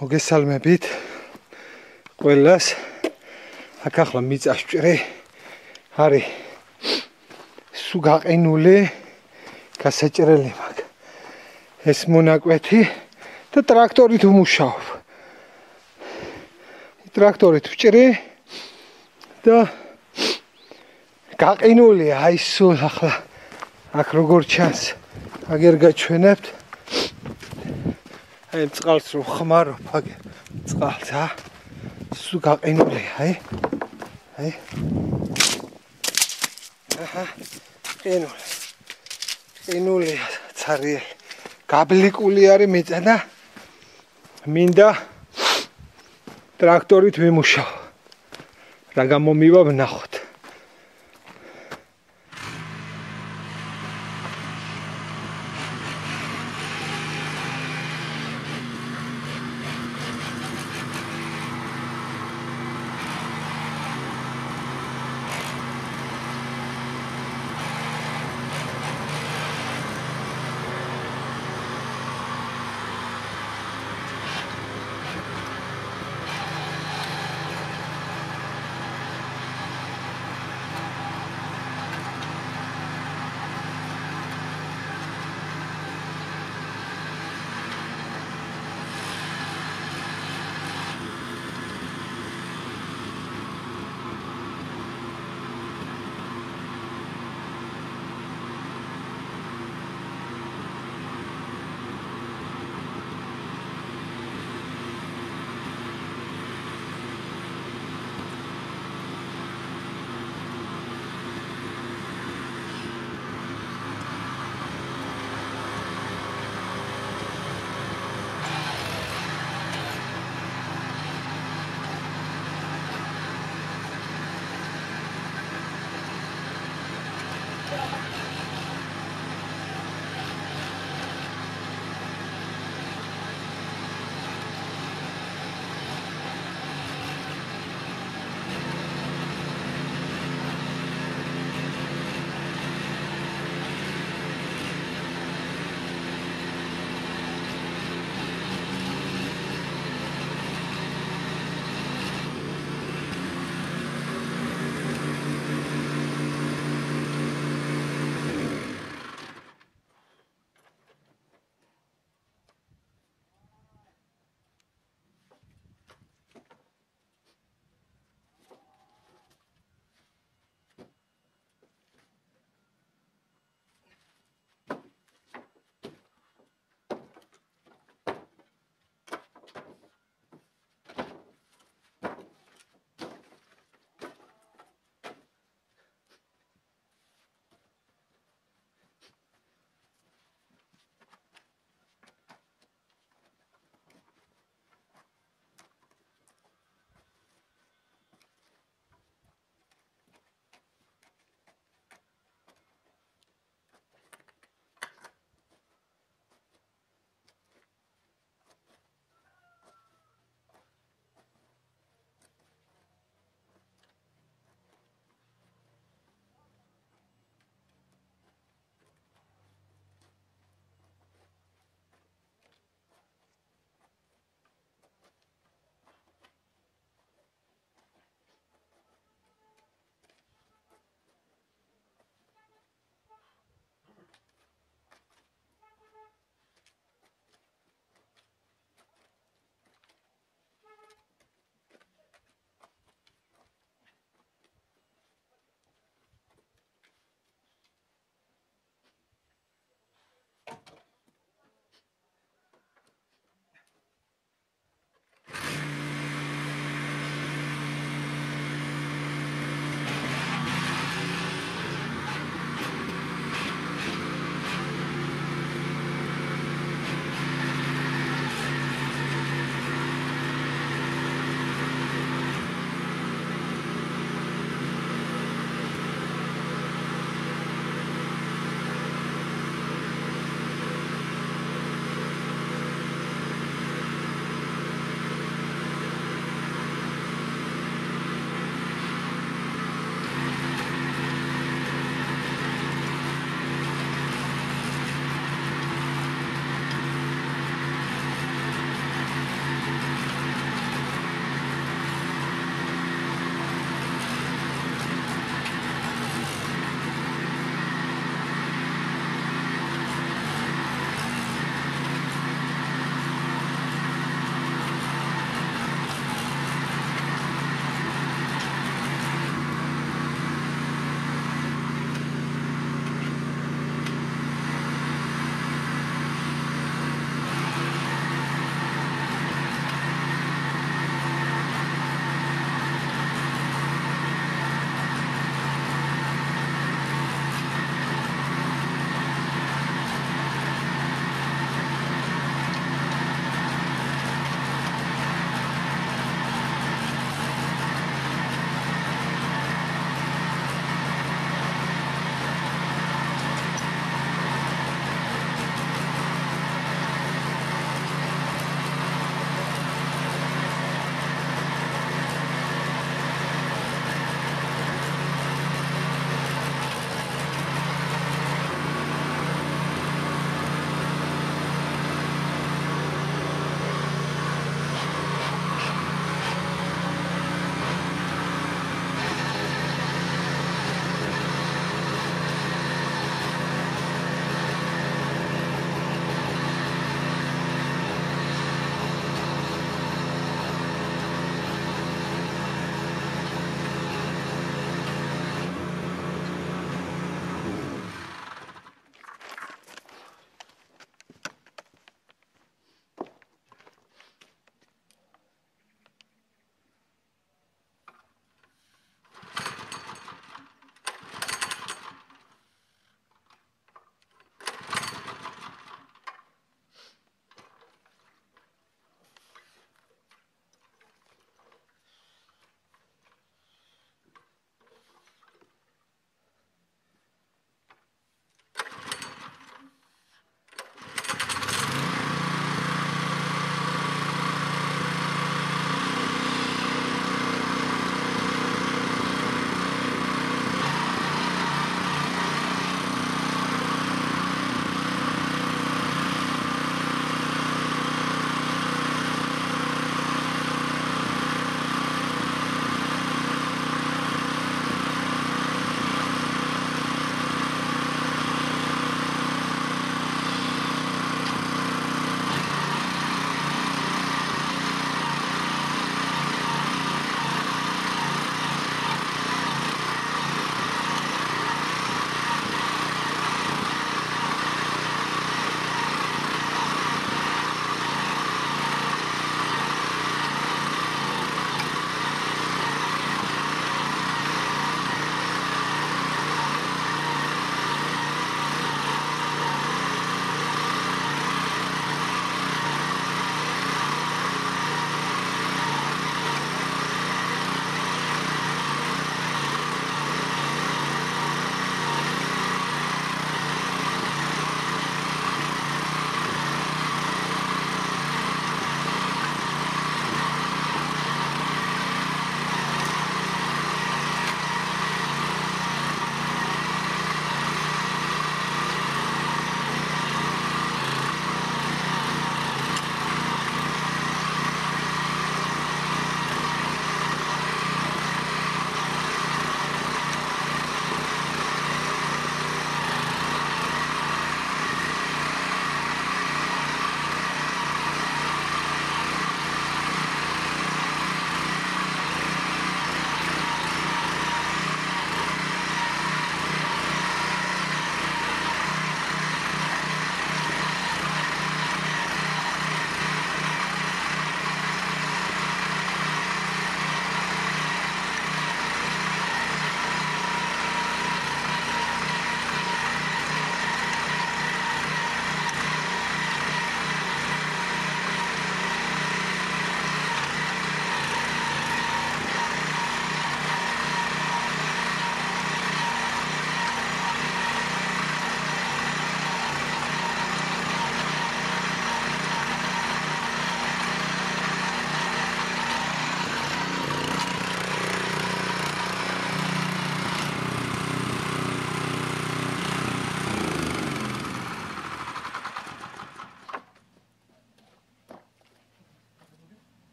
მოგესალმებით ყველას. აქ ახლა მიწაშჭრე არის სუ გაყინული გასაჭრელი მაქვს ეს მონაკვეთი და ტრაქტორით უმუშაობ ტრაქტორით ვჭრი და გაყინული. აი სულ ახლა აქ როგორ ჩანს აგერ გაჩვენებთ აი წყალს რო ხმარობ აგერ წყალს ა სულ გაყინული აი აი აჰა ყინული ყინული цаრიელი გაბლიკული არის მიწა და მინდა ტრაქტორით ვიმუშაო. რა გამომივა ვნახოთ.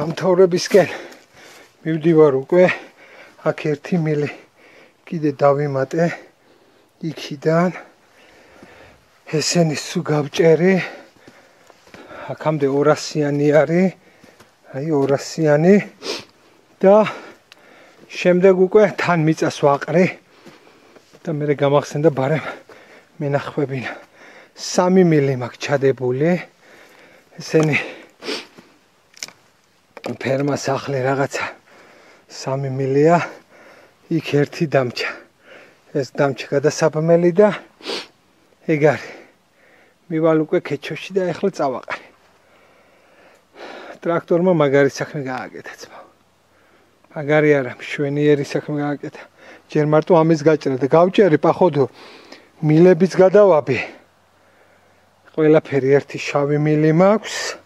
დამთავრებისკენ მივდივარ უკვე. აქ ერთი მილი კიდე დავიმატე იქიდან ესენი სულ გავჭერი. აქამდე 200-იანი არის. აი 200-იანი და შემდეგ უკვე თან მიწას ვაყრე და მე გამახსენდა ბარემ მენახვებინა. 3 მილი მაქვს ჩადებული. ესენი ფერმა სახლი რაღაცა 3 მილია იქ ერთი დამჭა ეს დამჭა გადასაბმელი და ეგ არის. მივალ უკვე ქეჩოში და ეხლა წავაყარე. ტრაქტორმა მაგარი საქმე გააკეთა ძმა მაგარი არა მშვენიერი საქმე გააკეთა. ჯერ მარტო ამის გაჭრა და გავჭერი პახოდო. მილებიც გადავაბი. ყველაფერი ერთი შავი მილი მაქვს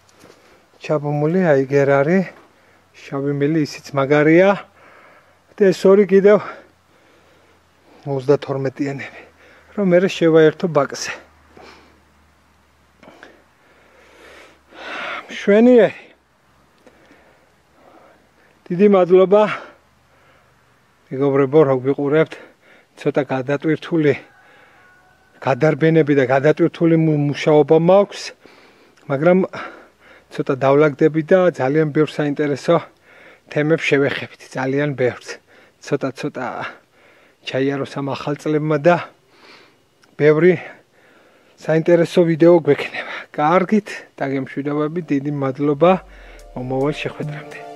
ჩაბმული აი გერ არის შავი მილი ისიც მაგარია. და ეს ორი კიდევ 32-იანები რომ მე შევაერთო ბაკზე. შვენიერი დიდი მადლობა. მეგობრებო რომ გიყურებთ ცოტა გადატვირთული გადარბენები და გადატვირთული მუშაობა მაქვს მაგრამ ცოტა დავლაგდები და ძალიან ბევრ საინტერესო თემებს შევეხებთ ძალიან ბევრს ცოტა ცოტა ჩაიარო სამ ახალ წლებმა და ბევრი საინტერესო ვიდეო გვექნება. კარგით, დაგემშვიდობები, დიდი მადლობა მომავალ შეხვედრამდე.